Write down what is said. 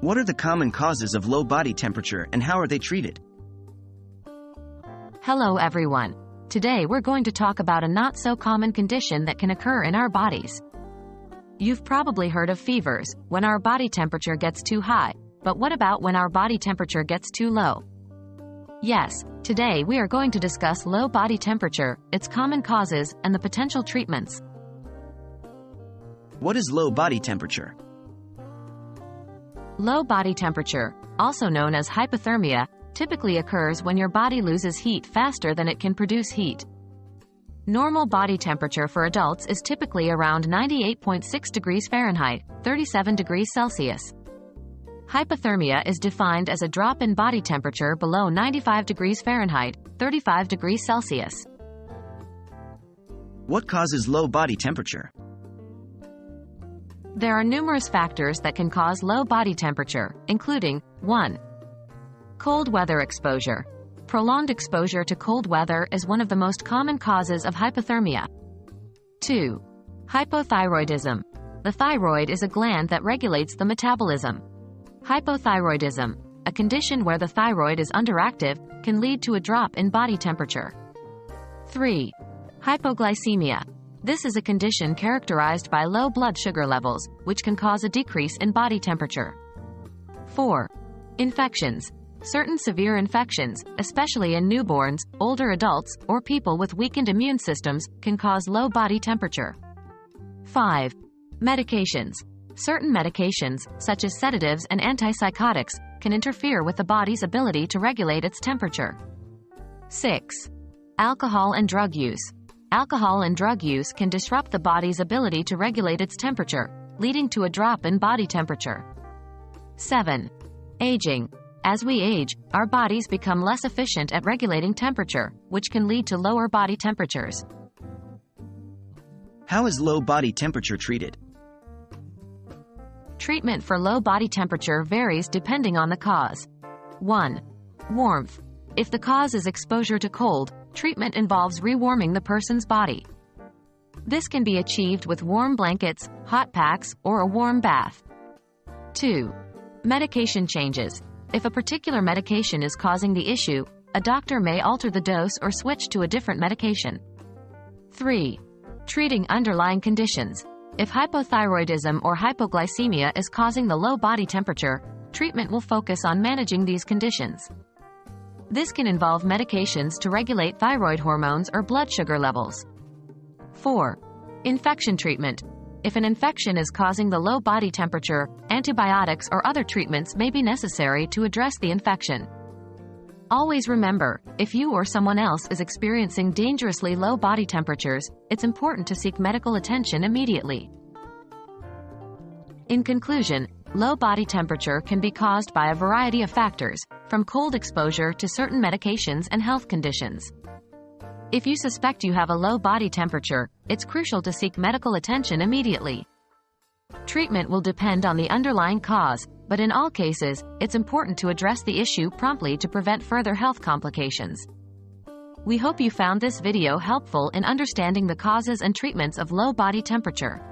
What are the common causes of low body temperature and how are they treated? Hello everyone. Today we're going to talk about a not so common condition that can occur in our bodies. You've probably heard of fevers, when our body temperature gets too high, but what about when our body temperature gets too low? Yes, today we are going to discuss low body temperature, its common causes, and the potential treatments. What is low body temperature? Low body temperature, also known as hypothermia, typically occurs when your body loses heat faster than it can produce heat. Normal body temperature for adults is typically around 98.6 degrees Fahrenheit, 37 degrees Celsius. Hypothermia is defined as a drop in body temperature below 95 degrees Fahrenheit, 35 degrees Celsius. What causes low body temperature? There are numerous factors that can cause low body temperature, including 1. Cold weather exposure. Prolonged exposure to cold weather is one of the most common causes of hypothermia. 2. Hypothyroidism. The thyroid is a gland that regulates the metabolism. Hypothyroidism, a condition where the thyroid is underactive, can lead to a drop in body temperature. 3. Hypoglycemia. This is a condition characterized by low blood sugar levels, which can cause a decrease in body temperature. 4. Infections. Certain severe infections, especially in newborns, older adults, or people with weakened immune systems, can cause low body temperature. 5. Medications. Certain medications, such as sedatives and antipsychotics, can interfere with the body's ability to regulate its temperature. 6. Alcohol and drug use. Alcohol and drug use can disrupt the body's ability to regulate its temperature, leading to a drop in body temperature. 7. Aging. As we age, our bodies become less efficient at regulating temperature, which can lead to lower body temperatures. How is low body temperature treated? Treatment for low body temperature varies depending on the cause. 1. Warmth. If the cause is exposure to cold, treatment involves rewarming the person's body. This can be achieved with warm blankets, hot packs, or a warm bath. 2. Medication changes. If a particular medication is causing the issue, a doctor may alter the dose or switch to a different medication. 3. Treating underlying conditions. If hypothyroidism or hypoglycemia is causing the low body temperature, treatment will focus on managing these conditions. This can involve medications to regulate thyroid hormones or blood sugar levels. 4. Infection treatment. If an infection is causing the low body temperature, antibiotics or other treatments may be necessary to address the infection. Always remember, if you or someone else is experiencing dangerously low body temperatures, it's important to seek medical attention immediately. In conclusion, low body temperature can be caused by a variety of factors, from cold exposure to certain medications and health conditions. If you suspect you have a low body temperature, it's crucial to seek medical attention immediately. Treatment will depend on the underlying cause, but in all cases, it's important to address the issue promptly to prevent further health complications. We hope you found this video helpful in understanding the causes and treatments of low body temperature.